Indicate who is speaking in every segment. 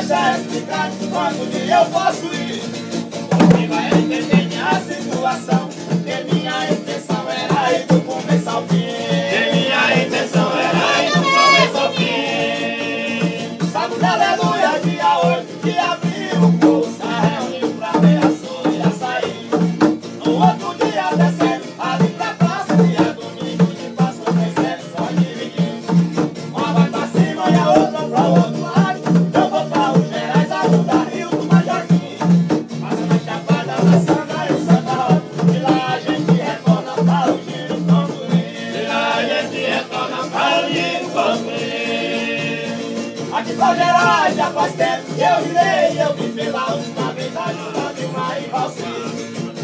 Speaker 1: Chapada na Santa e Santa Rosa, de lá a gente retorna. Gerar já faz tempo que eu virei. Eu vim pela última vez ajuda de uma rival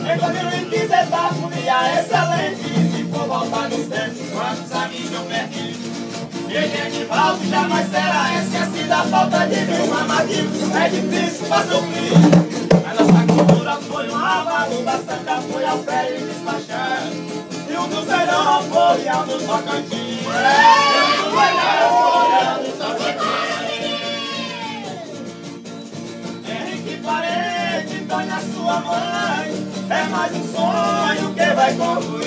Speaker 1: Em 2015 essa folia é excelente. E se for voltar nos tempos Quantos amigos eu perdi? Quem é que volta jamais será esquecida. A falta de mil mamadinhos É difícil pra suprir. A nossa cultura foi um avalo Bastante apoio ao pé e despachar E um dos melhores foi a do Tocantins. E um dos sua mãe. É mais um sonho que vai concluir.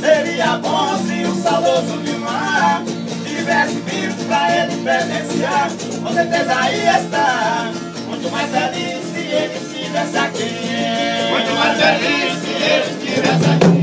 Speaker 1: Seria bom se o saudoso Vilmar Tivesse vivo pra ele presenciar. Com certeza aí está. Muito mais feliz se ele estivesse aqui.
Speaker 2: Muito mais feliz se ele estivesse aqui